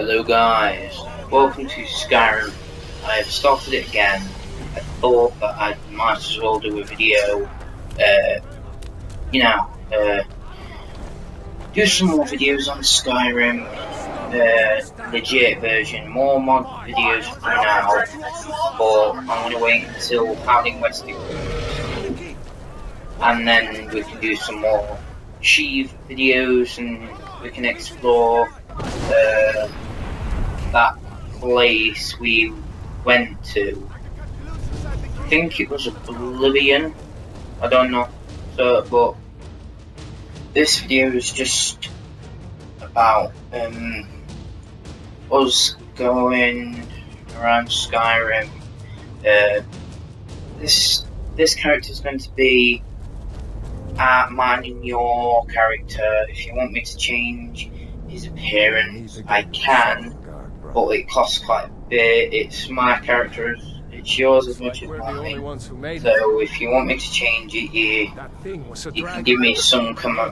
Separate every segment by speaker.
Speaker 1: Hello guys, welcome to Skyrim. I have started it again. I thought that I might as well do a video, uh, you know, uh, do some more videos on Skyrim, uh, legit version, more mod videos for now, but I'm going to wait until Howling West and then we can do some more Sheev videos and we can explore uh, that place we went to. I think it was Oblivion. I don't know. So, but this video is just about um, us going around Skyrim. Uh, this this character is going to be uh, in your character. If you want me to change his appearance, I can, but it costs quite a bit. It's my character, it's yours as much as mine. So if you want me to change it, you, you can give me some com uh,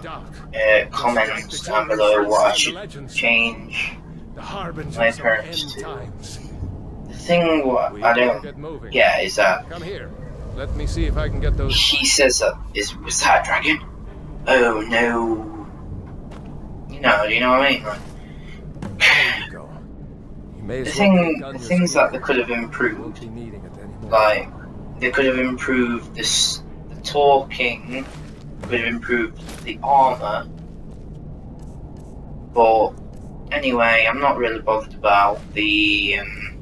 Speaker 1: comments down below what I should change my appearance to. The thing what I don't get is that
Speaker 2: let me see if I can get those.
Speaker 1: He says that is was that a dragon? Oh no. You know, you know what I mean? Like, the thing, the things that they could have improved, like they could have improved this, the talking, could have improved the armor, but anyway, I'm not really bothered about the um,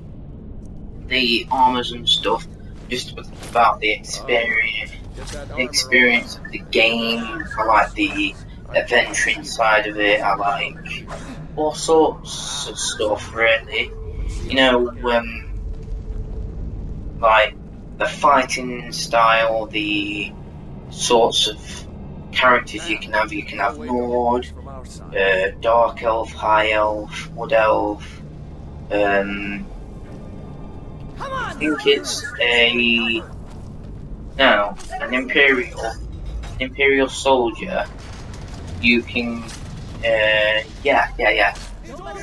Speaker 1: the armors and stuff. Just about the experience, the experience of the game. I like the adventuring side of it. I like all sorts of stuff, really. You know, um, like the fighting style, the sorts of characters you can have. You can have Nord, uh, Dark Elf, High Elf, Wood Elf. Um, I think it's a no, an Imperial Imperial soldier you can, uh, yeah, yeah, yeah,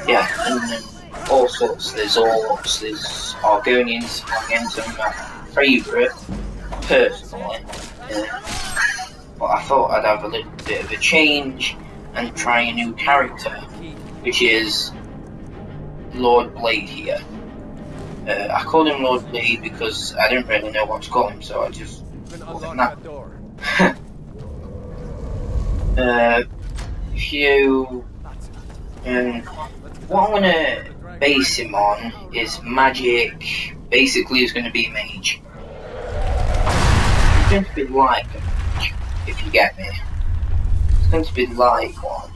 Speaker 1: yeah, and all sorts. There's orcs, there's Argonians, Argonians are my favourite, personally. Uh, but I thought I'd have a little bit of a change and try a new character, which is Lord Blade here. Uh, I called him Lord Blade because I didn't really know what to call him, so I just called him that. uh, few. Um, what I'm gonna base him on is magic. Basically, he's gonna be a mage. He's going to be like if you get me. It's going to be like one.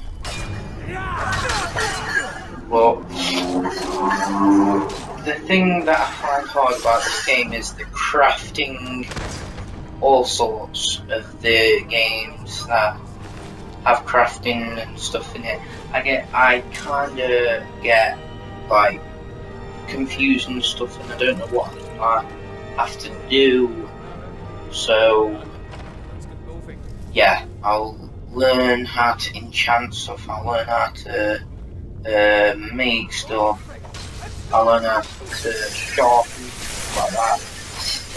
Speaker 1: But the thing that I find hard about this game is the crafting all sorts of the games that have crafting and stuff in it. I get, I kind of get like confused and stuff, and I don't know what I have to do. So yeah, I'll learn how to enchant stuff. I'll learn how to uh, make stuff. I'll learn how to sharpen like that.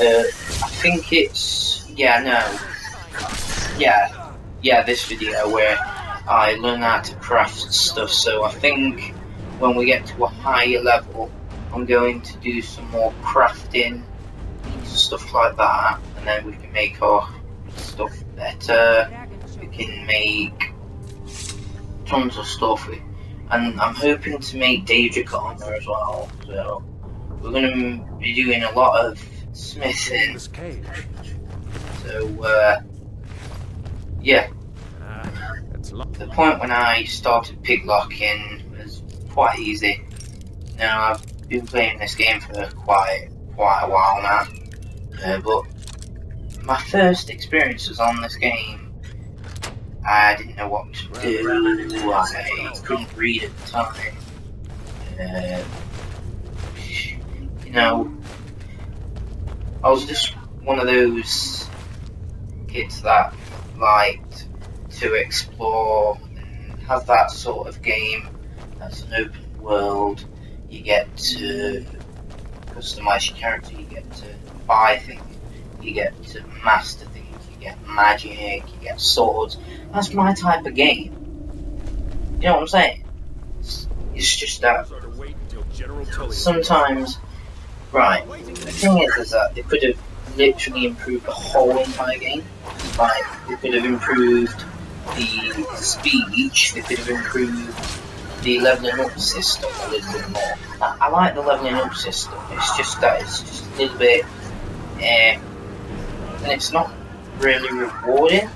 Speaker 1: Uh, I think it's yeah no yeah yeah, this video where I learn how to craft stuff. So I think when we get to a higher level, I'm going to do some more crafting, stuff like that, and then we can make our stuff better. We can make tons of stuff, and I'm hoping to make Daedric armor as well. So we're going to be doing a lot of smithing. So. Uh, yeah. the point when I started picklocking was quite easy. Now I've been playing this game for quite quite a while now, uh, but my first experiences on this game, I didn't know what to do. I couldn't read at the time. Uh, you know, I was just one of those kids that liked to explore and have that sort of game that's an open world. You get to customize your character. You get to buy things. You get to master things. You get magic. You get swords. That's my type of game. You know what I'm saying? It's, it's just that sometimes, right? The thing is, is that they could have literally improved the whole entire game. Like they could have improved the speech. They could have improved the leveling up system a little bit more. I, I like the leveling up system. It's just that it's just a little bit, eh, and it's not really rewarding.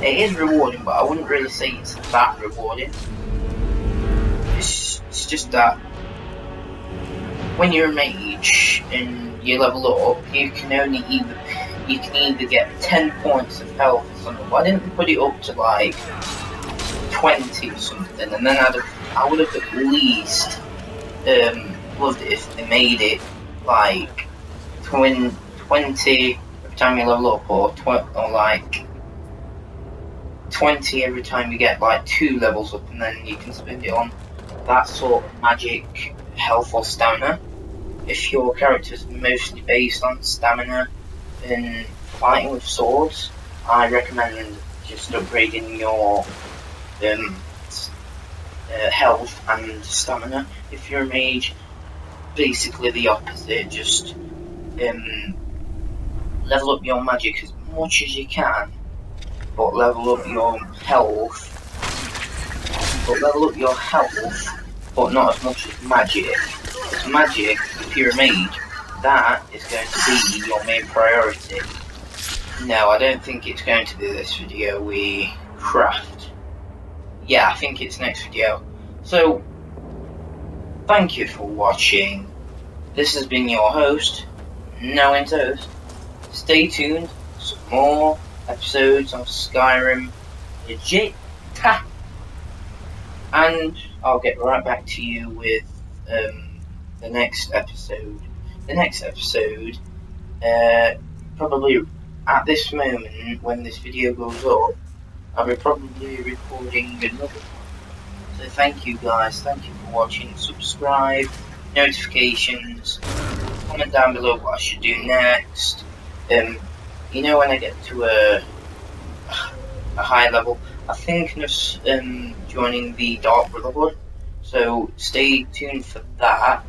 Speaker 1: It is rewarding, but I wouldn't really say it's that rewarding. It's, it's just that when you're a mage and you level up, you can only either you can either get 10 points of health or something. Why didn't they put it up to like 20 or something? And then I'd have, I would have at least um, loved it if they made it like 20, 20 every time you level up or, or like 20 every time you get like two levels up and then you can spend it on that sort of magic health or stamina. If your character is mostly based on stamina and fighting with swords, I recommend just upgrading your um, uh, health and stamina. If you're a mage, basically the opposite, just um, level up your magic as much as you can but level up your health. But level up your health, but not as much as magic. Because magic, if you're a mage, that is going to be your main priority. No, I don't think it's going to be this video we craft. Yeah, I think it's next video. So, thank you for watching. This has been your host, KnowingToast. Stay tuned, some more episodes of Skyrim legit. And I'll get right back to you with um, the next episode. The next episode, uh, probably at this moment when this video goes up, I'll be probably recording another one. So thank you guys, thank you for watching, subscribe, notifications, comment down below what I should do next. Um, you know when I get to a a high level, I think of um, joining the Dark Brotherhood. So stay tuned for that.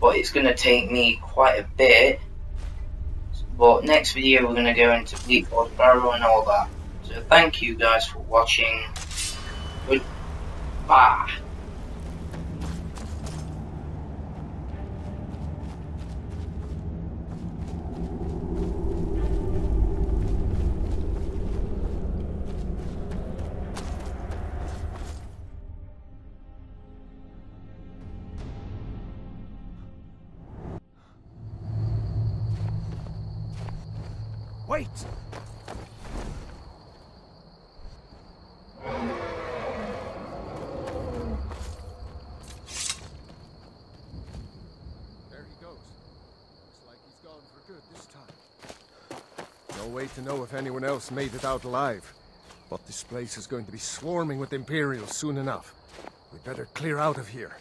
Speaker 1: But it's going to take me quite a bit. But next video we're going to go into Bleak Falls Barrow and all that. So thank you guys for watching. Goodbye.
Speaker 2: No way to know if anyone else made it out alive. But this place is going to be swarming with Imperials soon enough. We better clear out of here.